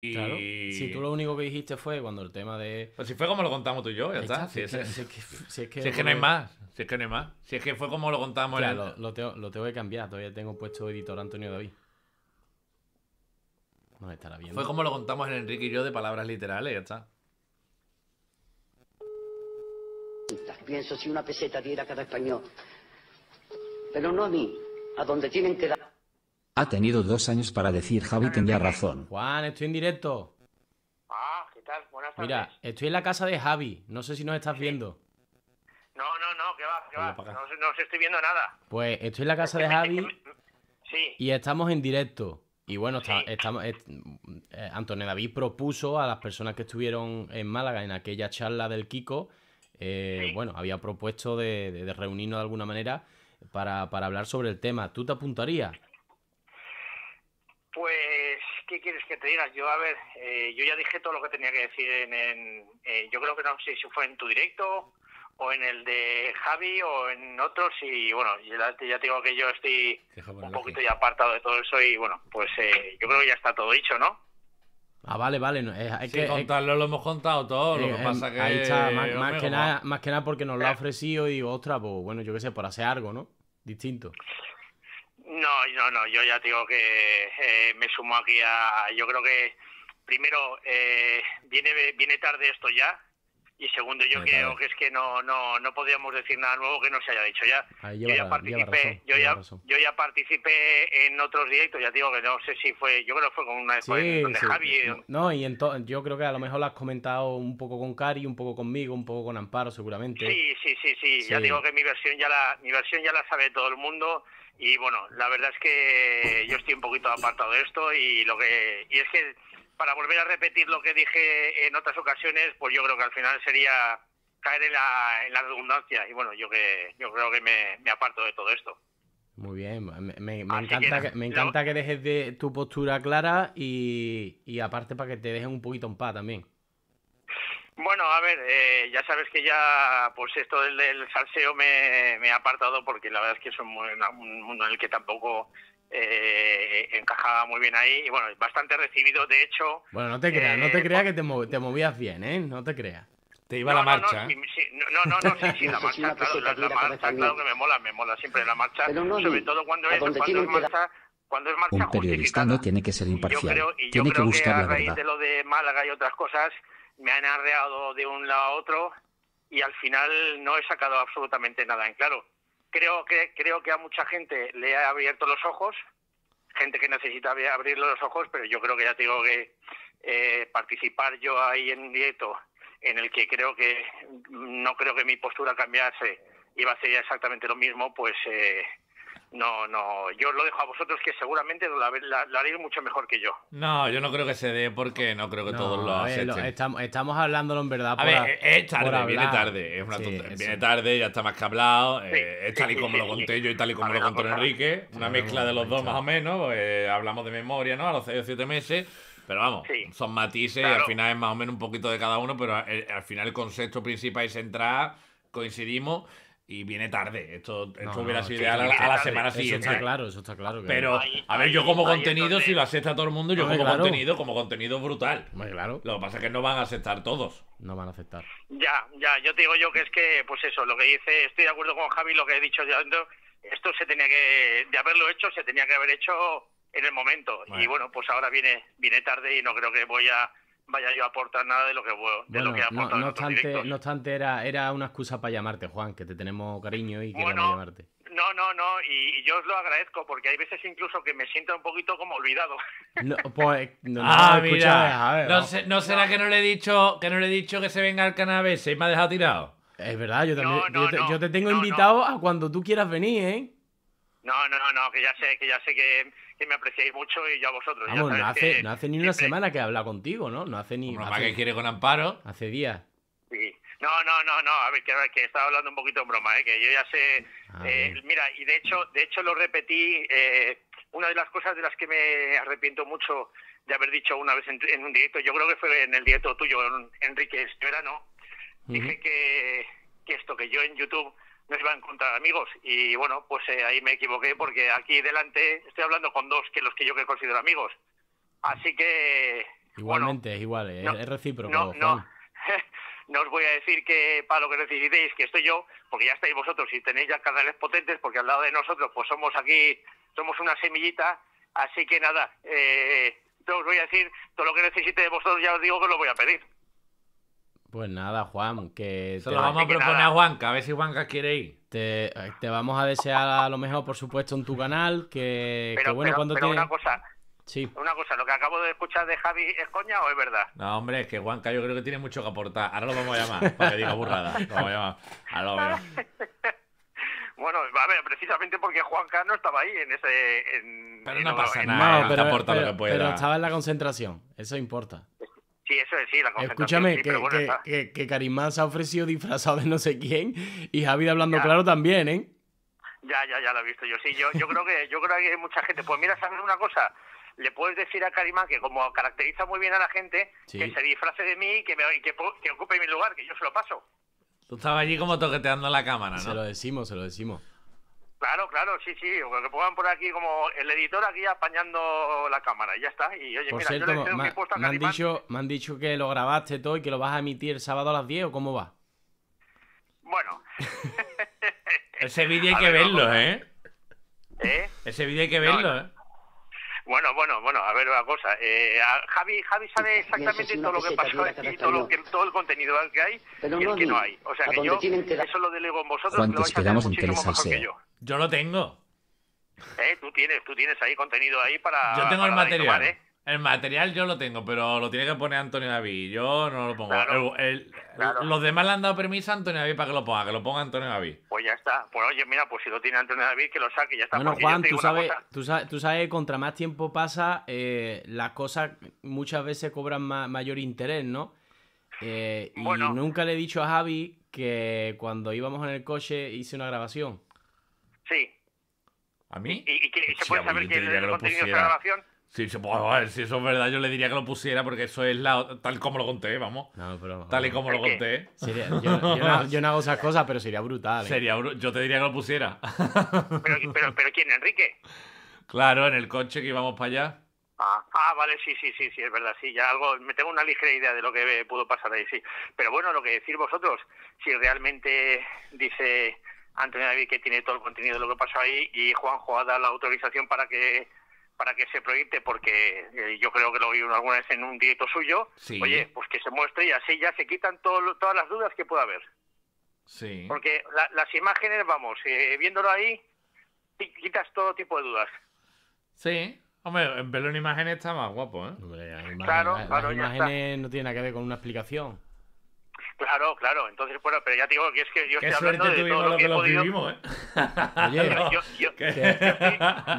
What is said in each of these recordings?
Y... Claro. Si tú lo único que dijiste fue cuando el tema de. Pues si fue como lo contamos tú y yo, ya está. si, Si, es que, si es que- si es que- si es que no hay más. Si es que no hay más. Si es que fue como lo contamos Ya, en el- lo, lo tengo, lo tengo que cambiar. Todavía tengo puesto editor Antonio David. No estará viendo. Fue como lo contamos en Enrique y yo de palabras literales, ya está. Pienso si una peseta diera cada español. Pero no a mí, a donde tienen que dar. Ha tenido dos años para decir Javi tenía razón. Juan, estoy en directo. Ah, ¿qué tal? Buenas tardes. Mira, estoy en la casa de Javi. No sé si nos estás viendo. No, no, no, que va, que Oye, va. No, no os estoy viendo nada. Pues estoy en la casa de Javi Sí, y estamos en directo. Y bueno, está- Sí. estamos, eh, eh, Antonio David propuso a las personas que estuvieron en Málaga en aquella charla del Kiko, eh, Sí. bueno, había propuesto de, de- de reunirnos de alguna manera para, para hablar sobre el tema. ¿Tú te apuntarías? Pues, ¿qué quieres que te diga? Yo, a ver, eh, yo ya dije todo lo que tenía que decir en... en- eh, yo creo que no sé si fue en tu directo o en el de Javi o en otros y bueno, ya, te- ya te digo que yo estoy un poquito ya apartado de todo eso y bueno, pues eh, yo creo que ya está todo dicho, ¿no? Ah, vale, vale. no, es- Sí, que, es- contarlo lo hemos contado todo. Lo eh, que pasa que. ahí está, más, que nada, más que nada porque nos lo ha ofrecido y digo, ostras, pues bueno, yo qué sé, por hacer algo, ¿no? Distinto. No, no, no, yo ya digo que eh, me sumo aquí a... Yo creo que primero eh, viene viene tarde esto ya y segundo yo creo que es que no no no podríamos decir nada nuevo que no se haya dicho ya. Ahí yo ya participé, razón, yo ya yo ya participé en otros directos, ya digo que no sé si fue, yo creo que fue con una Sí, donde sí. Javi No, no, y entonces yo creo que a lo mejor lo has comentado un poco con Cari, un poco conmigo, un poco con Amparo, seguramente. Sí, sí, sí, sí, Ya Sí. digo que mi versión ya la, mi versión ya la sabe todo el mundo y bueno, la verdad es que yo estoy un poquito apartado de esto y lo que y es que para volver a repetir lo que dije en otras ocasiones, pues yo creo que al final sería caer en la, en la redundancia y bueno, yo que yo creo que me, me aparto de todo esto. Muy bien, me, me- me Así encanta, que, que, me encanta que dejes de tu postura clara y, y aparte para que te dejen un poquito en paz también. Bueno, a ver, eh, ya sabes que ya, pues esto del, del salseo me, me ha apartado porque la verdad es que es un mundo en el que tampoco eh, encajaba muy bien ahí y bueno, bastante recibido, de hecho. Bueno, no te creas, no te Eh, creas que te, mo- te movías bien, ¿eh? No te creas. Te iba no, la no, marcha. No, ¿eh? sí, sí, no, no, no, no, sí, sí, la No marcha, una claro, la, la marcha, claro que me mola, me mola siempre la marcha, no sobre todo cuando es, cuando es que marcha, cuando es marcha Un periodista no tiene que ser imparcial. creo, y yo Tiene que creo buscar a la raíz verdad. de lo de Málaga y otras cosas me han arreado de un lado a otro y al final no he sacado absolutamente nada en claro. Creo que creo que a mucha gente le ha abierto los ojos, gente que necesita abri- abrirle los ojos, pero yo creo que ya te digo que eh, participar yo ahí en un directo en el que creo que no creo que mi postura cambiase va a ser exactamente lo mismo, pues eh, no, no, yo lo dejo a vosotros que seguramente lo, la- lo haréis mucho mejor que yo. No, yo no creo que se dé porque no creo que No, todos lo ver, lo- acepten. estamos, estamos hablándolo en verdad A por ver, a- es tarde, viene tarde. Es una Sí, tonta- eso. Viene tarde, ya está más que hablado. eh, Sí, es tal y sí, como sí, lo sí. conté yo y tal y como lo contó la Enrique. Una Sí, mezcla de los dos más o menos. eh, hablamos de memoria, ¿no? A los 6 o 7 meses. Pero vamos, Sí. son matices y al final es más o menos un poquito de cada uno, pero eh, al final el concepto principal y central coincidimos y viene tarde. Esto, esto No, hubiera no, sido ideal a, la- a semana Eso siguiente. está claro, eso está claro. que- Pero, Ahí- a ver, yo como ahí- contenido, donde- si lo acepta todo el mundo, yo Hombre, como claro. contenido, como contenido brutal. Hombre, claro, Lo que pasa es que no van a aceptar todos. no van a aceptar. Ya, ya, yo te digo yo que es que, pues eso, lo que dice, estoy de acuerdo con Javi, lo que he dicho ya, esto se tenía que, de haberlo hecho, se tenía que haber hecho en el momento. Y Bueno. bueno, pues ahora viene, viene tarde y no creo que voy a, vaya yo a aportar nada de lo que, voy- de Bueno, lo que he no, no obstante, no obstante era, era una excusa para llamarte, Juan, que te tenemos cariño y queríamos Bueno, llamarte. No, no, no, y, y yo os lo agradezco porque hay veces incluso que me siento un poquito como olvidado. No, pues, no, no, ah, escucha, mira. a ver, no, ¿no será que no le he dicho que no le he dicho que se venga al canal y me ha dejado tirado? Es verdad, yo también. No, no, yo, te, no, yo te tengo no, invitado a cuando tú quieras venir, ¿eh? No, no, no, que ya sé, que ya sé que, que me apreciáis mucho y yo a vosotros. Vamos, no hace, que no hace ni una siempre- semana que habla contigo, ¿no? No hace ni. Más que Hace, quiere con Amparo. hace días. Sí. No, no, no, no, a ver, que, que estaba hablando un poquito en broma, ¿eh? que yo ya sé... Ah, eh, mira, y de hecho, de hecho lo repetí, eh, una de las cosas de las que me arrepiento mucho de haber dicho una vez en, en un directo, yo creo que fue en el directo tuyo, en- Enrique, este verano, dije que, que esto, que yo en YouTube no iba a encontrar amigos y bueno, pues eh, ahí me equivoqué porque aquí delante estoy hablando con dos que los que yo que considero amigos. Así que Igualmente, es igual, es, no, es recíproco. no, Juan. no, no os voy a decir que para lo que necesitéis que estoy yo, porque ya estáis vosotros y tenéis ya canales potentes, porque al lado de nosotros pues somos aquí, somos una semillita, así que nada, eh, no os voy a decir todo lo que necesite de vosotros, ya os digo que os lo voy a pedir. Pues nada, Juan, que Se te, lo vamos a que proponer nada. a Juanca, a ver si Juanca quiere ir. te- te vamos a desear a lo mejor, por supuesto, en tu canal, que, que Pero, bueno, pero, cuando pero tiene... una cosa, Sí, una cosa, lo que acabo de escuchar de Javi es coña o es verdad. No, hombre, es que Juanca yo creo que tiene mucho que aportar. Ahora lo vamos a llamar para que diga burrada. Lo vamos a llamar. Ahora lo vamos a llamar. Bueno, a ver, precisamente porque Juanca no estaba ahí en ese... En, Pero en no lo- pasa en- nada. no, te pero, aporta lo pero- que pueda. pero estaba en la concentración, eso importa. Sí, eso es, sí, la concentración, Escúchame, sí, que, pero bueno, que, que, que Karimán se ha ofrecido disfrazado de no sé quién y Javi hablando Ya. claro también, ¿eh? Ya, ya, ya lo he visto yo. Sí, yo, yo creo que yo creo que hay mucha gente. Pues mira, ¿sabes una cosa? Le puedes decir a Karimán que como caracteriza muy bien a la gente, Sí. que se disfrace de mí y que, me, que, que ocupe mi lugar, que yo se lo paso. Tú estabas allí como toqueteando la cámara, Se ¿no? lo decimos, se lo decimos. Claro, claro, sí, sí. O que pongan por aquí como el editor aquí apañando la cámara y ya está. Y oye, Por mira, cierto, yo me, me han dicho, me han dicho que lo grabaste todo y que lo vas a emitir el sábado a las 10 o cómo va. Bueno. Ese vídeo hay A que ver, verlo, ¿eh? ¿Eh? Ese vídeo hay que No, verlo. ¿eh? Bueno, bueno, bueno, a ver una cosa. Eh, Javi, Javi sabe exactamente todo lo que pasó cada todo, lo que, todo el contenido que hay Pero y no el que no hay. O sea que yo eso lo delego en vosotros. Juan, que te lo vais a hacer esperamos en muchísimo mejor que Telesalseo. yo. Yo lo tengo. Eh, tú tienes, tú tienes ahí contenido ahí para. Yo tengo el para material. ¿eh? El material yo lo tengo, pero lo tiene que poner Antonio David. Yo no lo pongo. Claro, El- el- claro. Los demás le han dado permiso a Antonio David para que lo ponga, que lo ponga Antonio David. Pues ya está. Pues oye, mira, pues si lo tiene Antonio David, que lo saque, ya está. Bueno, Juan, tú sabes, tú sabes, tú sabes que contra más tiempo pasa, eh, las cosas muchas veces cobran ma- mayor interés, ¿no? Eh, y nunca le he dicho a Javi que cuando íbamos en el coche hice una grabación. Sí. ¿A mí? ¿Y, y, se puede pues saber quién es el contenido de esa grabación? Sí, sí, pues, a ver, si eso es verdad, yo le diría que lo pusiera porque eso es la, tal como lo conté, vamos. No, pero. Tal y como lo conté. Sería- yo, yo no, yo no hago esas cosas, pero sería brutal. ¿eh? Sería, yo te diría que lo pusiera. Pero, pero, pero ¿quién? ¿Enrique? claro, en el coche que íbamos para allá. Ah, ah, vale, sí, sí, sí, sí, es verdad, sí, ya algo, me tengo una ligera idea de lo que pudo pasar ahí, sí. Pero bueno, lo que decir vosotros, si realmente dice Antonio David que tiene todo el contenido de lo que pasó ahí y Juanjo ha dado la autorización para que para que se proyecte, porque eh, yo creo que lo oí alguna vez en un directo suyo, Sí. oye, pues que se muestre y así ya se quitan todo, lo- todas las dudas que pueda haber. Sí. Porque la- las imágenes, vamos, eh, viéndolo ahí, qui- quitas todo tipo de dudas. Sí. Hombre, en verlo en imagen está más guapo, ¿eh? Hombre, las imágenes, Claro, las claro, ya imágenes no tienen nada que ver con una explicación. Claro, claro. Entonces, bueno, pero ya te digo que es que yo Qué estoy suerte hablando de tuvimos todo lo lo que he podido. vivimos, ¿eh? Oye, Yo- yo- yo- Que-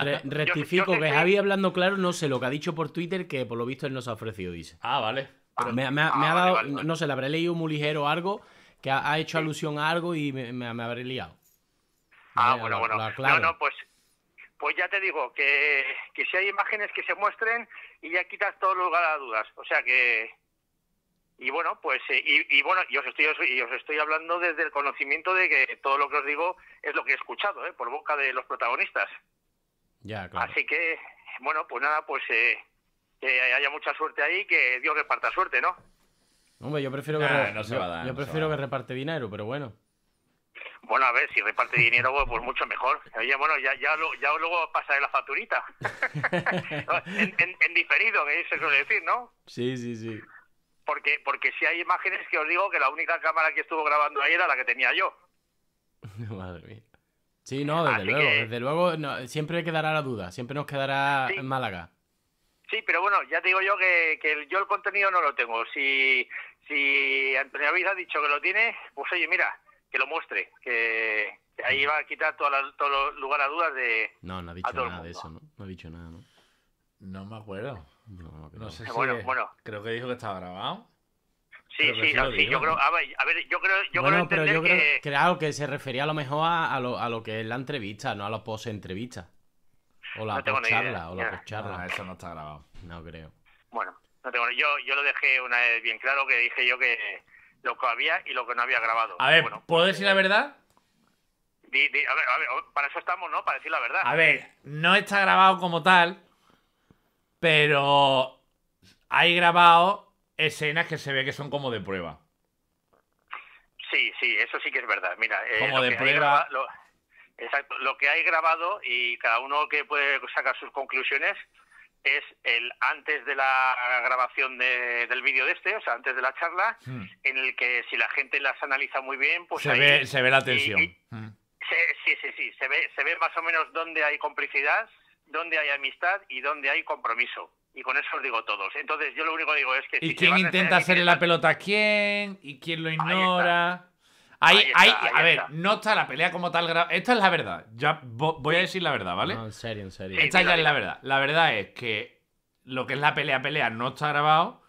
Re- rectifico yo que Javi hablando claro, no sé lo que ha dicho por Twitter, que por lo visto él no se ha ofrecido, dice. Ah, vale. Me, me ha- me ha Ah, dado, vale, vale, vale. no sé, le habré leído muy ligero algo que ha, ha hecho alusión a algo y me, me- me habré liado. Ah, Vale, bueno, bueno. No, no, pues, pues ya te digo que, que si hay imágenes que se muestren y ya quitas todo lugar a dudas. O sea que. Y bueno, pues, eh, y, y bueno, y os, estoy, y os estoy hablando desde el conocimiento de que todo lo que os digo es lo que he escuchado, ¿eh? por boca de los protagonistas. Ya, claro. Así que, bueno, pues nada, pues eh, que haya mucha suerte ahí, que Dios reparta suerte, ¿no? Hombre, yo prefiero que, Nah, re- no se yo, va a dar, yo no se prefiero que reparte dinero, pero bueno. Bueno, a ver, si reparte dinero, pues, pues mucho mejor. Oye, bueno, ya, ya, lo- ya luego pasaré la facturita. en, en- en diferido, que se suele decir, ¿no? Sí, sí, sí. Porque, porque si hay imágenes que os digo que la única cámara que estuvo grabando ahí era la que tenía yo. Madre mía. Sí, no, desde Así luego, que- desde luego, no, siempre quedará la duda, siempre nos quedará Sí. en Málaga. Sí, pero bueno, ya te digo yo que, yo el contenido no lo tengo. Si, si Antonio David ha dicho que lo tiene, pues oye, mira, que lo muestre. Que, que ahí va a quitar toda la- todo lugar a dudas de... No, no ha dicho todo nada de eso, ¿no? No ha dicho nada, ¿no? No me acuerdo. No, no. No sé si. Bueno, bueno. Creo que dijo que estaba grabado. Sí, sí, sí yo creo... ¿no? A ver, a ver, yo creo, yo bueno, creo pero entender yo creo que... que, claro, que se refería a lo mejor a, a lo, a lo que es la entrevista, no a los post-entrevistas. O la No post-charla, o la post-charla. Ah, eso no está grabado. No creo. Bueno, no tengo, yo, yo lo dejé una vez bien claro que dije yo que lo que había y lo que no había grabado. A ver, bueno, ¿puedo decir la verdad? di- di- a ver, a ver, para eso estamos, ¿no? Para decir la verdad. A ver, no está grabado como tal, pero hay grabado escenas que se ve que son como de prueba. Sí, sí, eso sí que es verdad. Mira, eh, Como de prueba. lo- exacto, lo que hay grabado y cada uno que puede sacar sus conclusiones es el antes de la grabación de- del vídeo de este, o sea, antes de la charla, Hmm. en el que si la gente las analiza muy bien, pues se, ahí ve, se ve la y- tensión. y- Mm. se- sí, sí, sí, se ve, se ve más o menos dónde hay complicidad, dónde hay amistad y dónde hay compromiso. Y con eso os digo todos. Entonces yo lo único que digo es que... ¿Y si quién intenta hacerle la pelota a quién? ¿Y quién lo ignora? Ahí, Ahí está, ahí- ahí a ver, está. no está la pelea como tal grabada. Esta es la verdad. Ya vo- voy a decir la verdad, ¿vale? No, en serio, en serio. Sí. Esta ya es la verdad. La verdad es que lo que es la pelea pelea no está grabado,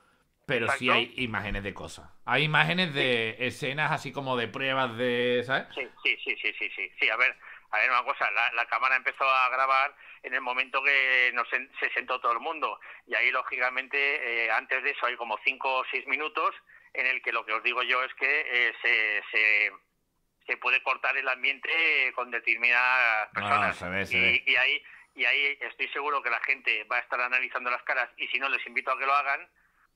pero sí hay imágenes de cosas. Hay imágenes de escenas así como de pruebas de, ¿sabes? Sí, sí, sí, sí, sí, sí. Sí, a ver, a ver una cosa, la, la cámara empezó a grabar en el momento que nos se sentó todo el mundo. Y ahí, lógicamente, eh, antes de eso hay como cinco o seis minutos en el que lo que os digo yo es que eh, se, se, se puede cortar el ambiente con determinadas no, personas. se ve, se y, y ahí y ahí estoy seguro que la gente va a estar analizando las caras y si no les invito a que lo hagan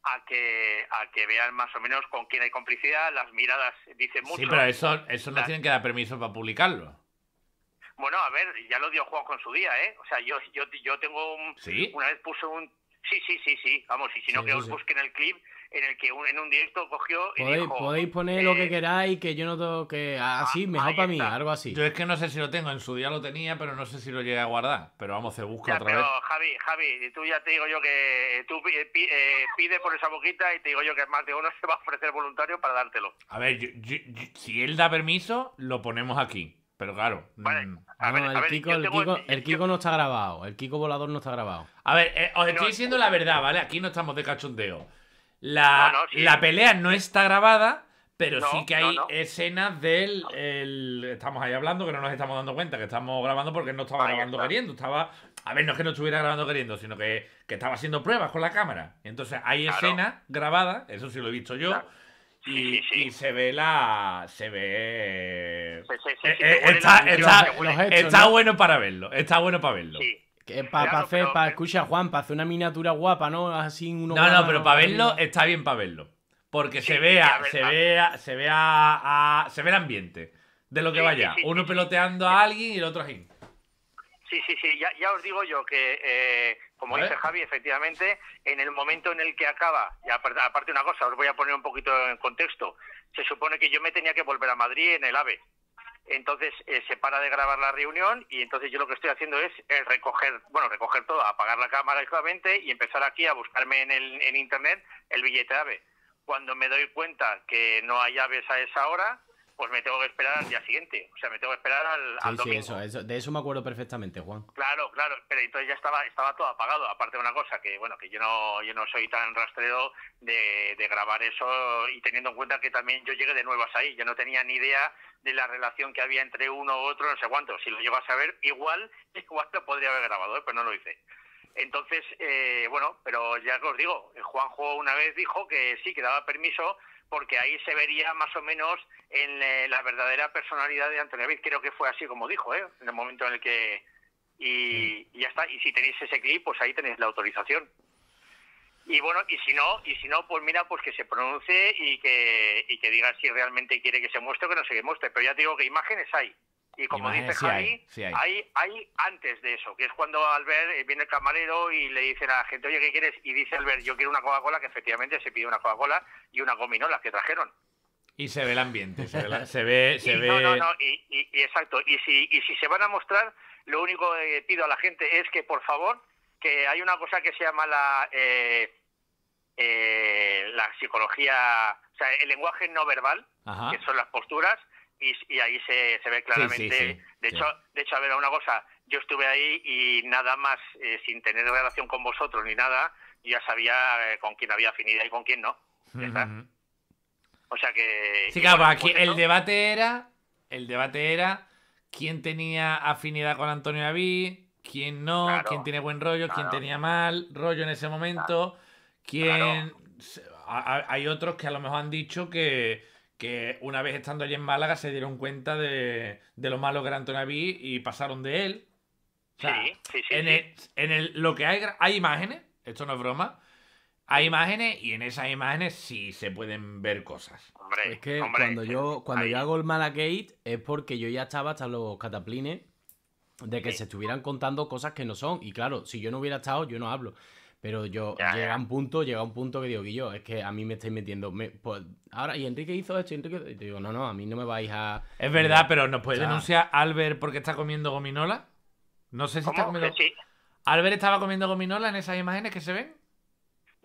a que a que vean más o menos con quién hay complicidad las miradas dicen mucho Sí, pero eso, eso no La- tienen que dar permiso para publicarlo. Bueno, a ver, ya lo dio Juanjo en su día, ¿eh? O sea, yo, yo, yo tengo un... ¿Sí? Una vez puso un... Sí, sí, sí, sí. Vamos, y si no, Sí, que sí, os busquen el clip en el que un- en un directo cogió y Podéis, dijo... podéis poner lo que eh, queráis, que yo no tengo que. Así, Ah, mejor ahí para mí, está. algo así. Yo es que no sé si lo tengo. En su día lo tenía, pero no sé si lo llegué a guardar. Pero vamos, se busca Ya, otra pero vez. Javi, Javi, tú ya te digo yo que tú eh, pide por esa boquita y te digo yo que más de uno se va a ofrecer voluntario para dártelo. A ver, yo- yo- yo- si él da permiso, lo ponemos aquí. Pero claro. Vale. mm, No, ver, el, ver, Kiko, el, Kiko, el Kiko no está grabado. El Kiko volador no está grabado. A ver, eh, os estoy No, diciendo la verdad, ¿vale? Aquí no estamos de cachondeo. La, No, no, sí. la pelea no está grabada, pero No, sí que hay no. escenas del. el- estamos ahí hablando que no nos estamos dando cuenta que estamos grabando porque no estaba Ahí grabando está. queriendo. Estaba. A ver, no es que no estuviera grabando queriendo, sino que, que estaba haciendo pruebas con la cámara. Entonces hay Claro. escenas grabadas, eso sí lo he visto yo. Claro. Y, Sí, sí, sí. y se ve la. Se ve. Eh, eh, está bueno para verlo. Está bueno para verlo. Sí. Que para Claro, hacer, pero- para, escucha Juan, para hacer una miniatura guapa, ¿no? Así uno No, no, pero para verlo está bien para verlo. Porque Sí, se vea, se a- vea, se vea, a- se ve el ambiente de lo que Sí, vaya. sí, sí, Uno sí, peloteando a alguien y el otro así. Sí, sí, sí, ya, ya os digo yo que, eh, como dice Javi, efectivamente, en el momento en el que acaba, y aparte, aparte una cosa, os voy a poner un poquito en contexto, se supone que yo me tenía que volver a Madrid en el AVE. Entonces eh, se para de grabar la reunión y entonces yo lo que estoy haciendo es eh, recoger, bueno, recoger todo, apagar la cámara lógicamente y empezar aquí a buscarme en, el, en internet el billete AVE. Cuando me doy cuenta que no hay aves a esa hora, pues me tengo que esperar al día siguiente. O sea, me tengo que esperar al, al Sí, sí, domingo. eso, eso, de eso me acuerdo perfectamente, Juan. Claro, claro, pero entonces ya estaba, estaba todo apagado. Aparte de una cosa, que bueno, que yo no, yo no soy tan rastrero de, de grabar eso y teniendo en cuenta que también yo llegué de nuevas ahí, yo no tenía ni idea de la relación que había entre uno u otro, no sé cuánto. Si lo llego a saber, igual, igual lo podría haber grabado, ¿eh? pero no lo hice. Entonces, eh, bueno, pero ya os digo, eh, Juanjo una vez dijo que sí, que daba permiso porque ahí se vería más o menos en eh, la verdadera personalidad de Antonio David. Creo que fue así como dijo, ¿eh? en el momento en el que... Y, y ya está, y si tenéis ese clip, pues ahí tenéis la autorización. Y bueno, y si no, y si no, pues mira, pues que se pronuncie y que, y que diga si realmente quiere que se muestre o que no se muestre. Pero ya te digo que imágenes hay. Y como dice sí Javi, hay, sí hay. hay, hay antes de eso, que es cuando Albert eh, viene el camarero y le dice a la gente, oye, ¿qué quieres? Y dice Albert, yo quiero una Coca-Cola, que efectivamente se pide una Coca-Cola y una gominola que trajeron. Y se ve el ambiente, se ve, la- se ve, se Y ve- No, no, no, y, y- y exacto. Y si, y si se van a mostrar, lo único que pido a la gente es que, por favor, que hay una cosa que se llama la, eh, eh, la psicología, o sea, el lenguaje no verbal, Ajá. que son las posturas, y, y ahí se, se ve claramente. sí, de, sí. hecho, de hecho, a ver, una cosa, yo estuve ahí y nada más, eh, sin tener relación con vosotros ni nada, ya sabía eh, con quién había afinidad y con quién no. O sea que... Sí, claro, bueno, aquí pues el debate era. El debate era quién tenía afinidad con Antonio David, quién no, Claro, quién tiene buen rollo, quién tenía mal rollo en ese momento, quién. Hay otros que a lo mejor han dicho que, que una vez estando allí en Málaga se dieron cuenta de, de lo malo que era Antonio David y pasaron de él. O sea, Sí, sí, sí, en. El, en el- lo que hay, hay imágenes, esto no es broma. Hay imágenes y en esas imágenes sí se pueden ver cosas. Hombre, Es que hombre, cuando yo cuando ahí. yo hago el Malagate es porque yo ya estaba hasta los cataplines de que Sí. se estuvieran contando cosas que no son. Y claro, si yo no hubiera estado, yo no hablo. Pero yo Ya, llega ya. un punto, llega un punto que digo, Guillo, es que a mí me estáis metiendo. me- pues, ahora, y Enrique hizo esto, y Enrique. Y digo, no, no, a mí no me vais a. Es verdad, pero ¿nos puede Ya. denunciar Albert porque está comiendo gominola? No sé si está comiendo... Que sí. ¿Albert estaba comiendo gominola en esas imágenes que se ven?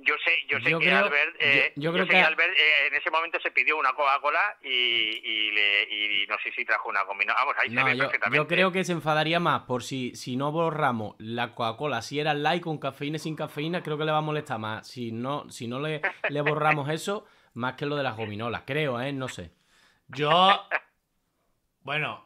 Yo sé, yo sé Yo que creo- Albert, eh, yo- yo yo creo sé que- Albert eh, en ese momento se pidió una Coca-Cola y, y, no sé si trajo una combinación. Vamos, ahí No, se ve yo, perfectamente. yo creo que se enfadaría más por si, si no borramos la Coca-Cola, si era light con cafeína y sin cafeína, creo que le va a molestar más. Si no, si no le, le borramos eso, más que lo de las gominolas, creo, ¿eh? No sé. Yo... Bueno,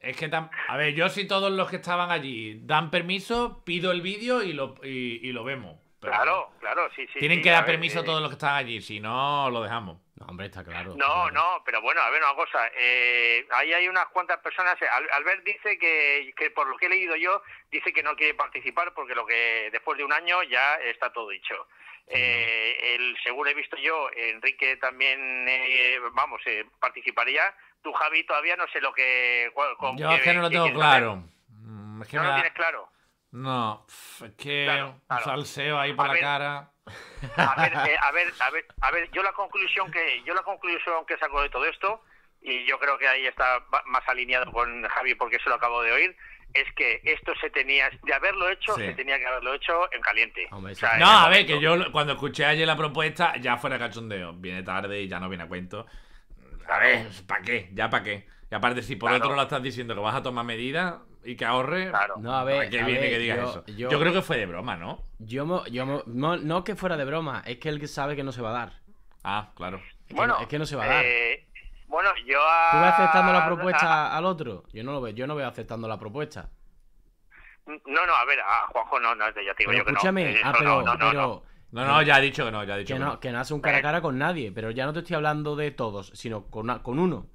es que... tam- A ver, yo si todos los que estaban allí dan permiso, pido el vídeo y lo, y, y lo vemos. Pero Claro, claro, sí, sí. Tienen sí, que dar ver, permiso a eh, todos los que están allí, si no, lo dejamos. No, hombre, está claro. No, claro. no, pero bueno, a ver una cosa. Eh, ahí hay unas cuantas personas. Al- Albert dice que, que, por lo que he leído yo, dice que no quiere participar porque lo que después de un año ya está todo dicho. Eh, el, según he visto yo, Enrique también, eh, vamos, eh, participaría. Tú, Javi, todavía no sé lo que. con Yo es que no lo tengo claro. Mm, Es que No lo da- tienes claro. No, es que Claro, salseo ahí por A la ver. cara. A ver, eh, a ver, a ver, a ver, yo la conclusión que yo la conclusión que saco de todo esto y yo creo que ahí está más alineado con Javi porque se lo acabo de oír es que esto se tenía de haberlo hecho Sí. se tenía que haberlo hecho en caliente. Hombre, O sea, sí. en No, a ver, que yo cuando escuché ayer la propuesta ya fuera cachondeo. Viene tarde y ya no viene a cuento. A ver, ¿para qué? ¿Ya para qué? Y aparte, si por Claro. otro lado estás diciendo que vas a tomar medidas y que ahorre, Claro. No, a ¿para ver, qué a viene ver, que digas yo, eso? Yo, Yo... creo que fue de broma, ¿no? yo mo- yo mo- no, no que fuera de broma, es que él sabe que no se va a dar. Ah, claro. Es que, Bueno, no, es que no se va a dar. eh, bueno, yo a, ¿Tú ves aceptando la a- propuesta al otro? Yo no lo veo, yo no veo aceptando la propuesta. no, no, a ver, a Juanjo no, no, ya te digo Pero yo que no. escúchame, Eh, ah, pero, no, no, no, pero No, no, ya ha dicho que no, ya ha dicho que que, no, no. que no hace un cara a cara con nadie, pero ya no te estoy hablando de todos, sino con, una- con uno.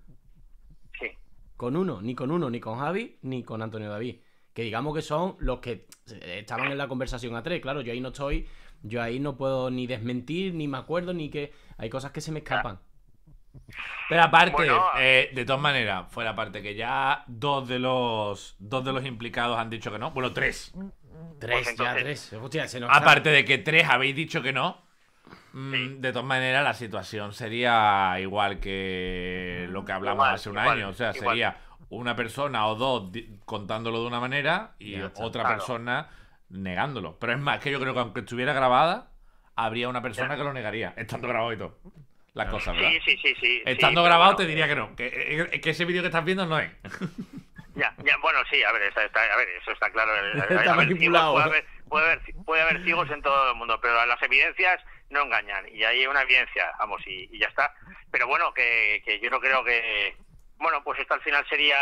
Con uno, ni con uno, ni con Javi, ni con Antonio David. Que digamos que son los que eh, estaban en la conversación a tres. Claro, yo ahí no estoy, yo ahí no puedo ni desmentir, ni me acuerdo, ni que hay cosas que se me escapan. Pero aparte, Bueno, eh, de todas maneras, fuera aparte que ya dos de los dos de los implicados han dicho que no. Bueno, tres. Tres, Pues ya tres. Hostia, se nos Aparte de que tres habéis dicho que no. Mm, De todas maneras, la situación sería igual que lo que hablamos Igual, hace un igual, año. O sea, igual. sería una persona o dos di- contándolo de una manera y otra Claro. persona negándolo. Pero es más, que yo creo que aunque estuviera grabada, habría una persona que lo negaría, estando grabado y todo. Las cosas, ¿verdad? Sí, sí, sí, sí. Estando sí, grabado bueno, te diría que no. Que, eh, que ese vídeo que estás viendo no es. Ya, ya, bueno, sí, a ver, está, está- a ver, eso está claro. A ver, Está a ver, manipulado. ciegos puede, haber, puede, haber, puede haber ciegos en todo el mundo, pero las evidencias no engañan. Y hay una evidencia, vamos, y, y ya está. Pero bueno, que, que yo no creo que. Bueno, pues esto al final sería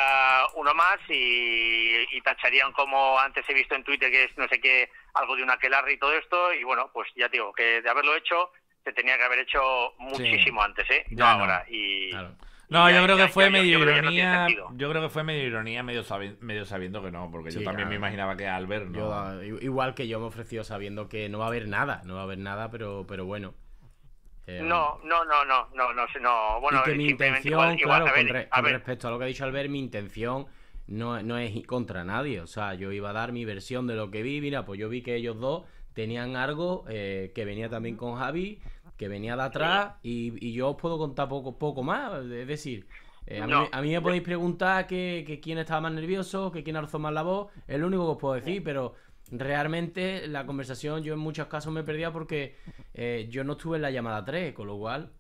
uno más y, y tacharían como antes he visto en Twitter que es no sé qué, algo de una aquelarre y todo esto. Y bueno, pues ya digo, que de haberlo hecho, se tenía que haber hecho muchísimo antes, ¿eh? No Ya no. ahora. Y, Claro. No, Ya, yo creo ya, que fue medio ironía. yo creo que fue medio ironía, medio, sabi- medio sabiendo que no, porque yo también claro. me imaginaba que Albert no. Yo, igual que yo me ofreció sabiendo que no va a haber nada, no va a haber nada, pero, pero bueno. Eh, No, no, no, no, no, no, no, bueno, y que mi intención, igual, igual, claro, a ver, con, re- a con ver, respecto a lo que ha dicho Albert, mi intención no, no es ir contra nadie. O sea, yo iba a dar mi versión de lo que vi. Mira, pues yo vi que ellos dos tenían algo eh, que venía también con Javi, que venía de atrás, y, y yo os puedo contar poco, poco más. Es decir, eh, a, mí, No, me- a mí me podéis preguntar que, que quién estaba más nervioso, que quién alzó más la voz. Es lo único que os puedo decir, pero realmente la conversación yo en muchos casos me perdía porque eh, yo no estuve en la llamada 3, con lo cual.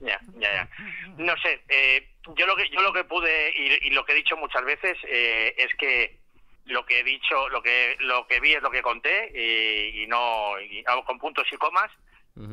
ya, ya, ya. No sé, eh, yo lo que yo lo que pude y, y lo que he dicho muchas veces eh, es que lo que he dicho, lo que lo que vi es lo que conté y, y no y hago con puntos y comas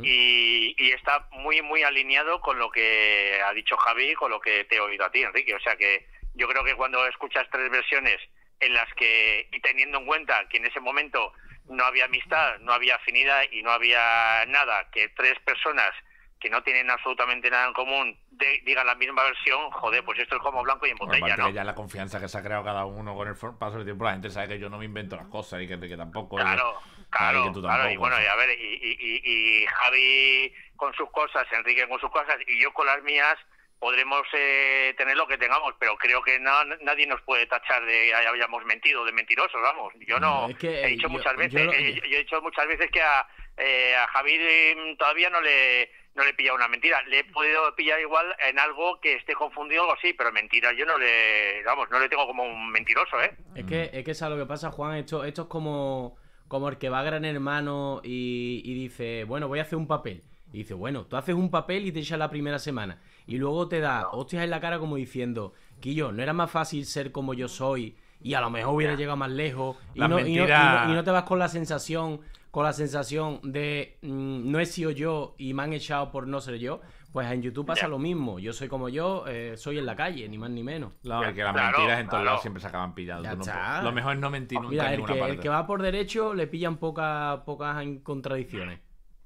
Y, y está muy muy alineado con lo que ha dicho Javi con lo que te he oído a ti, Enrique. O sea que yo creo que cuando escuchas tres versiones en las que, y teniendo en cuenta que en ese momento no había amistad, no había afinidad y no había nada, que tres personas que no tienen absolutamente nada en común de- digan la misma versión, joder, pues esto es como blanco y en botella, aparte ¿no? ya la confianza que se ha creado cada uno con el paso del tiempo, la gente sabe que yo no me invento las cosas y que tampoco. Claro, Claro, tú claro, y bueno, y a ver, y, y- y- y Javi con sus cosas, Enrique con sus cosas, y yo con las mías, podremos eh, tener lo que tengamos, pero creo que na- nadie nos puede tachar de que hayamos mentido, de mentirosos, vamos. Yo no, Es que, he dicho yo- muchas yo veces, lo- eh, yo he dicho muchas veces que a, eh, a eh, todavía no le no le he pillado una mentira, le he podido pillar igual en algo que esté confundido o algo así, pero mentira yo no le, vamos, no le tengo como un mentiroso, ¿eh? Es que, es que sabes lo que pasa, Juan. Esto, esto es como, como el que va a Gran Hermano y, y dice, bueno, voy a hacer un papel. Y dice, bueno, tú haces un papel y te echas la primera semana. Y luego te da hostias en la cara como diciendo, Quillo, ¿no era más fácil ser como yo soy? Y a lo mejor hubiera llegado más lejos. Y Las no, y no- y mentiras- no- y no te vas con la sensación, con la sensación de mm, no he sido yo y me han echado por no ser yo. Pues en YouTube pasa Ya. lo mismo. Yo soy como yo, eh, soy en la calle, ni más ni menos. No, es que las Claro, mentiras en todos claro. lados siempre se acaban pillando. No Lo mejor es no mentir nunca Mira, en el que, parte. el que va por derecho le pillan pocas pocas contradicciones.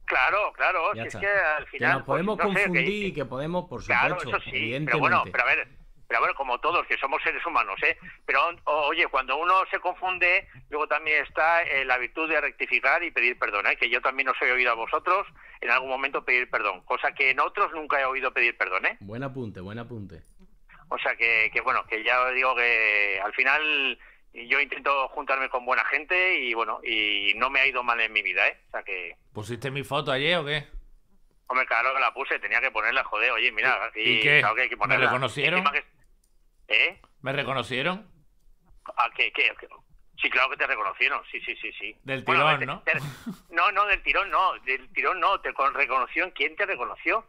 Claro, claro, si es que al Que final... nos podemos pues, no sé, que- confundir, que podemos, por supuesto, Claro, eso sí, evidentemente. pero bueno, pero a ver, pero ver, como todos, que somos seres humanos, ¿eh? Pero, o- oye, cuando uno se confunde, luego también está eh, la virtud de rectificar y pedir perdón, ¿eh? Que yo también os he oído a vosotros en algún momento pedir perdón, cosa que en otros nunca he oído pedir perdón, ¿eh? Buen apunte, buen apunte. O sea que, que bueno, que ya os digo que al final yo intento juntarme con buena gente y bueno, y no me ha ido mal en mi vida, ¿eh? O sea que... ¿Pusiste mi foto ayer o qué? Hombre, claro que la puse, tenía que ponerla, joder, oye, mira, aquí, ¿Y qué? claro que hay que ¿Me ponerla. reconocieron? ¿Eh? ¿Me reconocieron? ¿A qué, qué- qué? Sí, claro que te reconocieron, sí, sí, sí, sí. Del tirón, te- ¿no? te- no, no, del tirón no, del tirón no, te con- reconoció, ¿en quién te reconoció?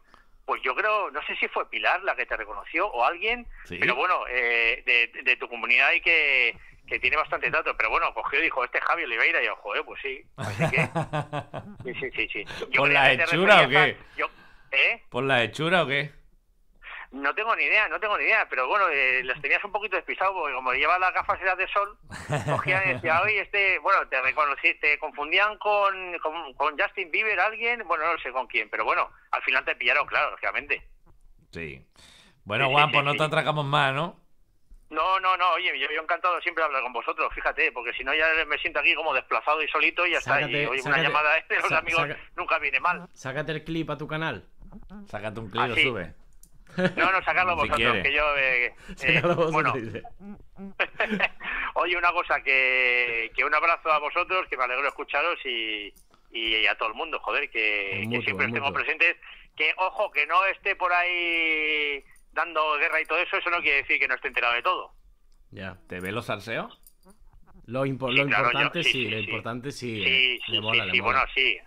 Pues yo creo, no sé si fue Pilar la que te reconoció o alguien, Sí. pero bueno, eh, de, de tu comunidad y que, que tiene bastante datos, pero bueno, cogió y dijo, este es Javi Oliveira, y yo, joder, pues sí, así que, sí, sí, sí, sí. Yo ¿Por la hechura o qué? yo- ¿Eh? ¿Por la hechura o qué? No tengo ni idea, no tengo ni idea, pero bueno, eh, las tenías un poquito despistado porque como llevas las gafas de sol, cogían y decían, oye, este, bueno, te reconocí, te confundían con, con, con Justin Bieber, alguien, bueno, no sé con quién, pero bueno, al final te pillaron, claro, lógicamente. Sí. Bueno, Sí, Juan, sí, pues no sí. te atracamos más, ¿no? No, no, no, oye, yo, yo encantado siempre de hablar con vosotros, fíjate, porque si no ya me siento aquí como desplazado y solito y ya está, Sácate- y oye, sácate- una llamada de los sa- amigos saca- nunca viene mal. Sácate el clip a tu canal. Sácate un clip y lo Ah, sube. No, no, sacarlo Si vosotros, que yo... eh, eh, vosotros, bueno. Oye, una cosa, que, que un abrazo a vosotros, que me alegro de escucharos y, y a todo el mundo, joder, que, Es que siempre es os tengo mutuo. presentes. Que, ojo, que no esté por ahí dando guerra y todo eso, eso no quiere decir que no esté enterado de todo. Ya. ¿Te ves los salseos? Lo, impo- Sí, lo claro, yo- importante sí, sí, sí, lo importante sí. Sí, eh, sí, mola, sí, bueno, sí.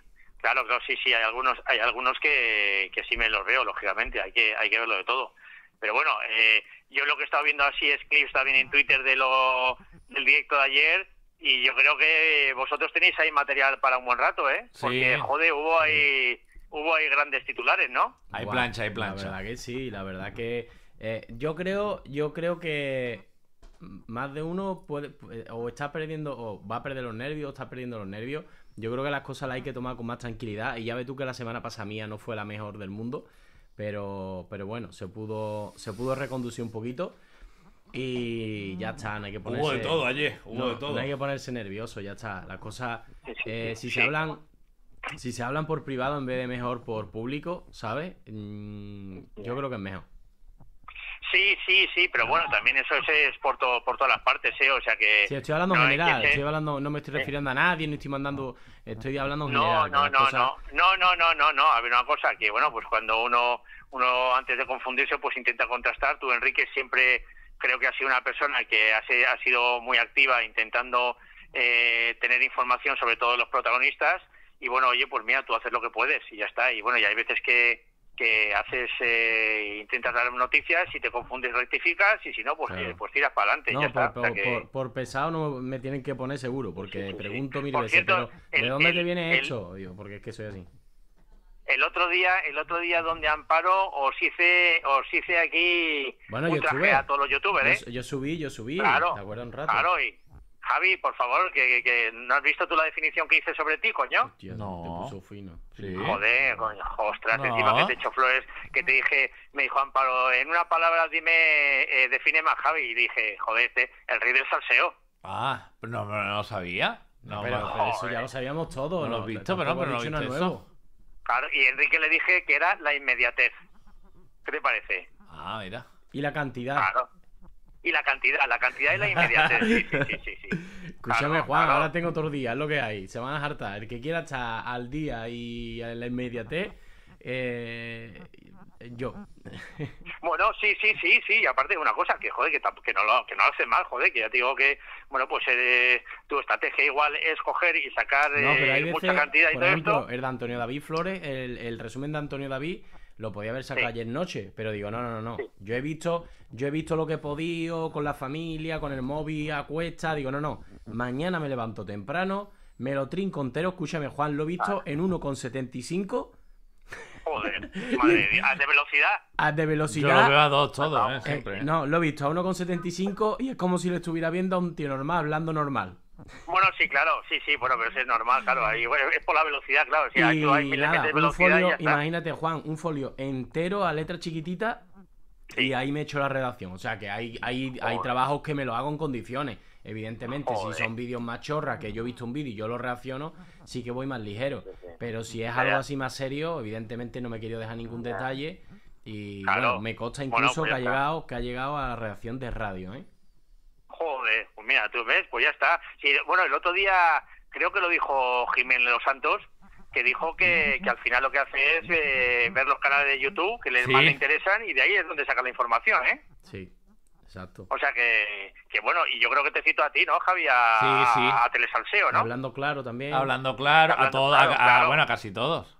Claro, claro, sí, sí, hay algunos, hay algunos que, que sí me los veo, lógicamente, hay que, hay que verlo de todo. Pero bueno, eh, yo lo que he estado viendo así es clips también en Twitter de lo, del directo de ayer y yo creo que vosotros tenéis ahí material para un buen rato, ¿eh? Sí. Porque, joder, hubo ahí, hubo ahí grandes titulares, ¿no? Hay plancha, hay plancha. La verdad que sí, la verdad que eh, yo creo, yo creo que más de uno puede puede- o está perdiendo o va a perder los nervios, o está perdiendo los nervios. Yo creo que las cosas las hay que tomar con más tranquilidad y ya ves tú que la semana pasada mía no fue la mejor del mundo, pero pero bueno, se pudo se pudo reconducir un poquito y ya está, no hay que ponerse Hubo de todo ayer, hubo no, de todo. no hay que ponerse nervioso, ya está. Las cosas eh, si se hablan si se hablan por privado en vez de mejor por público, ¿sabes? Mm, yo creo que es mejor. Sí, sí, sí, pero bueno, también eso es, es por, to- por todas las partes, ¿eh? O sea que... Si estoy hablando no en que general, estoy hablando, no me estoy refiriendo a nadie, no estoy mandando, estoy hablando en No, general. no, no, cosas- no, no, no, no, no, no. A ver, una cosa que, bueno, pues cuando uno, uno antes de confundirse, pues intenta contrastar. Tú, Enrique, siempre creo que has sido una persona que ha, ha sido muy activa intentando eh, tener información sobre todos los protagonistas. Y bueno, oye, pues mira, tú haces lo que puedes y ya está. Y bueno, y hay veces que, que haces, eh, intentas dar noticias, si te confundes rectificas y si no, pues, Claro. eh, pues tiras para adelante. No, ya está. por, O sea por- que- por- por pesado no me tienen que poner seguro, porque Sí, sí, sí. pregunto mil veces, cierto, pero ¿de dónde el- te viene el- hecho? Digo, porque es que soy así. El otro día, el otro día donde Amparo os hice, os hice aquí Bueno, un yo traje estuve. a todos los youtubers, ¿eh? Yo, yo subí, yo subí, Claro, ¿te acuerdas un rato? Claro, y Javi, por favor, que, que- que no has visto tú la definición que hice sobre ti, coño. Hostia, No. te puso fino. Sí. Joder, coño, ostras, No. encima que te echo flores, que te dije, me dijo Amparo, en una palabra dime, eh, define más Javi, y dije, joder, este, el rey del salseo. Ah, pero no, no, no lo sabía. No, pero, eso ya lo sabíamos todos. No lo he visto, pero no, pero no nada visto nuevo. Claro, y Enrique le dije que era la inmediatez. ¿Qué te parece? Ah, mira. Y la cantidad. Claro. Y la cantidad, la cantidad y la inmediatez. Sí, sí, sí, sí. sí. Escúchame, Claro, Juan, claro. ahora tengo otros días, es lo que hay. Se van a hartar. El que quiera estar al día y en la inmediatez, eh, yo. Bueno, sí, sí, sí, sí. Y aparte una cosa, que joder, que, que no lo que no lo hace mal, joder, que ya te digo que, bueno, pues eh, tu estrategia igual es coger y sacar No, eh, pero hay mucha veces, cantidad y por todo ejemplo, esto. el de Antonio David Flores, el, el resumen de Antonio David, lo podía haber sacado Sí. ayer noche, pero digo, no, no, no, no. Sí. Yo he visto, yo he visto lo que he podido con la familia, con el móvil a cuesta, digo, no, no. Mañana me levanto temprano, me lo trinco entero, escúchame, Juan, lo he visto en 1,75 Joder, madre mía, de velocidad. a de Yo velocidad. lo veo a dos todo, ¿eh? Eh, Siempre. ¿eh? no, lo he visto a 1,75 y es como si lo estuviera viendo a un tío normal, hablando normal. Bueno, sí, claro, sí, sí, bueno, pero eso es normal, claro, ahí, bueno, es por la velocidad, claro, si ahí y tú ahí le nada, y folio, ya está. imagínate, Juan, un folio entero a letra chiquitita y ahí me echo la redacción. O sea que hay, hay, hay trabajos que me lo hago en condiciones. Evidentemente, Joder. si son vídeos más chorras, que yo he visto un vídeo y yo lo reacciono, sí que voy más ligero. Pero si es algo así más serio, evidentemente no me querido dejar ningún detalle. Y Claro. bueno, me consta Bueno, incluso pues que, ha llegado, que ha llegado a la redacción de radio, ¿eh? Joder, pues mira, tú ves, pues ya está. Sí, bueno, el otro día creo que lo dijo Jiménez Los Santos, que dijo que, que al final lo que hace es eh, ver los canales de YouTube que les Sí. más le interesan y de ahí es donde saca la información, ¿eh? Sí, exacto. O sea que, que bueno, y yo creo que te cito a ti, ¿no, Javi? A, Sí, sí. a Telesalseo, ¿no? Hablando claro también. Hablando claro, a todos, claro, a- a- claro. bueno, a casi todos.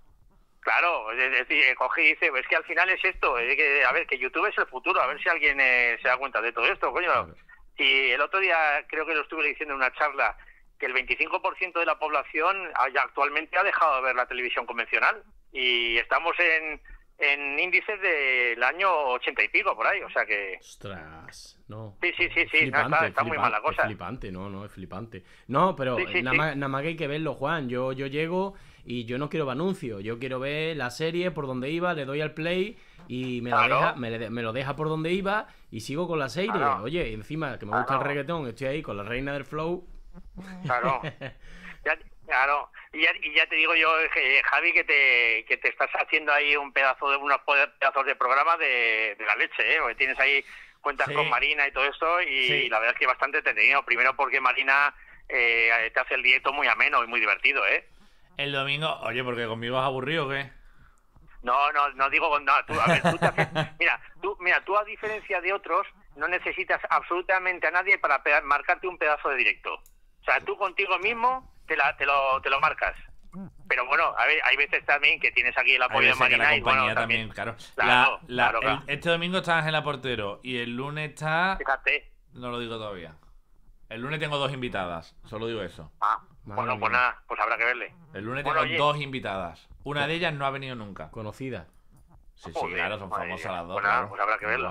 Claro, es decir, eh, coge y dice, es que al final es esto, es que, a ver, que YouTube es el futuro, a ver si alguien eh, se da cuenta de todo esto, coño. Claro. Y el otro día creo que lo estuve diciendo en una charla, que el 25% de la población actualmente ha dejado de ver la televisión convencional y estamos en, en índices del año 80 y pico por ahí, o sea que... Ostras, no. Sí, sí, sí, sí, no, está, está muy mala es cosa. flipante, no, no, es flipante. No, pero Sí, sí, nada, sí. Más, nada más que hay que verlo, Juan. Yo, yo llego y yo no quiero ver anuncios. Yo quiero ver la serie por donde iba, le doy al play y me, la Claro. deja, me, le- me lo deja por donde iba y sigo con la serie. Claro. Oye, encima que me gusta el reggaetón, estoy ahí con la reina del flow. Claro. Ya, claro. Y ya, y ya te digo yo, eh, Javi, que te, que te estás haciendo ahí un pedazo de unos pedazos de programa de, de la leche, ¿eh? Porque tienes ahí cuentas Sí. con Marina y todo esto y, Sí. la verdad es que bastante entretenido. Primero porque Marina eh, te hace el directo muy ameno y muy divertido, ¿eh? El domingo, oye, porque conmigo es aburrido, ¿qué? No, no, no digo, no, tú, a ver, tú te haces- mira, tú, mira, tú a diferencia de otros no necesitas absolutamente a nadie para pe- marcarte un pedazo de directo. O sea, tú contigo mismo te, la, te, lo, te lo marcas. Pero bueno, a ver, hay veces también que tienes aquí el apoyo de Marina la y bueno, compañía también, claro. Claro, La- la- claro, el- este domingo está Ángela Portero y el lunes está... fíjate. No lo digo todavía. El lunes tengo dos invitadas, solo digo eso. Ah, Madre bueno, pues nada, pues habrá que verle. El lunes Bueno, tengo oye. dos invitadas. Una de ellas no ha venido nunca. Conocida. Sí, sí, Joder, claro, son famosas las dos. Pues nada, claro. pues habrá que verlo.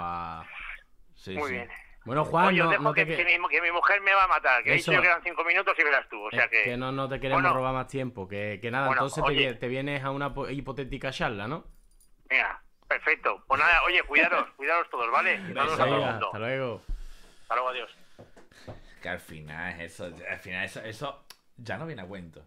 Sí, Muy sí. bien. Bueno, Juan, Oye, no, dejo no te que, que- que mi, que mi mujer me va a matar, que he Eso. dicho que quedan cinco minutos y verás tú. O sea es que, que no, no te queremos Bueno. robar más tiempo. Que, que nada, Bueno, entonces te, vienes a una po- hipotética charla, ¿no? venga, perfecto. Pues nada, oye, cuidaros, cuidaros todos, ¿vale? Y saludos a todo el mundo. hasta luego. Hasta luego, adiós. Que al final es eso, al final eso, eso ya no viene a cuento.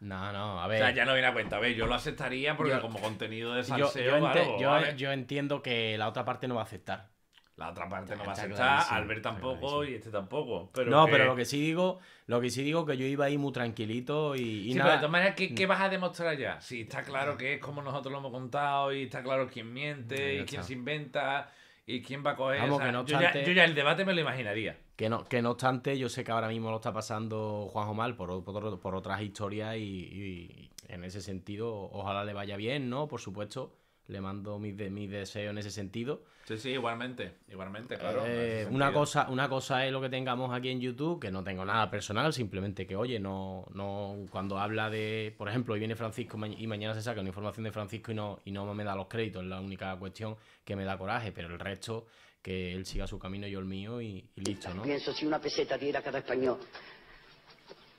No, no, a O ver. sea, ya no viene a cuento. A ver, yo lo aceptaría porque Yo- como contenido de salseo, yo ente- yo- vale. yo entiendo que la otra parte no va a aceptar. La otra parte no va a aceptar, Albert tampoco y este tampoco. Pero no, que- pero lo que sí digo, lo que sí digo que yo iba ahí muy tranquilito y, y Sí, pero nada. de todas maneras, ¿qué, qué vas a demostrar ya? Si está claro que es como nosotros lo hemos contado y está claro quién miente y quién se inventa y quién va a coger. Vamos, o que no ya, yo ya el debate me lo imaginaría. Que no, que no obstante, yo sé que ahora mismo lo está pasando Juanjo mal por, por, por otras historias y, y en ese sentido, ojalá le vaya bien, ¿no? Por supuesto, le mando mis, de, mis deseos en ese sentido. Sí, sí, igualmente. Igualmente, claro. Eh, una, cosa, una cosa es lo que tengamos aquí en YouTube, que no tengo nada personal, simplemente que, oye, no, no cuando habla de, por ejemplo, hoy viene Francisco y mañana se saca una información de Francisco y no, y no me da los créditos, es la única cuestión que me da coraje, pero el resto, que él siga su camino yo el mío y, y listo, ¿no? Pienso si una peseta diera cada español.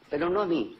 Pero no a mí,